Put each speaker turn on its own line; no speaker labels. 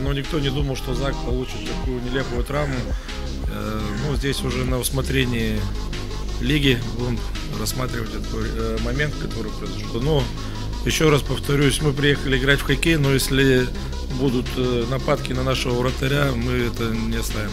но никто не думал, что Зак получит такую нелепую травму. Э, ну, здесь уже на усмотрении лиги будем рассматривать этот э, момент, который произошел. Но еще раз повторюсь, мы приехали играть в хоккей, но если будут э, нападки на нашего вратаря, мы это не оставим.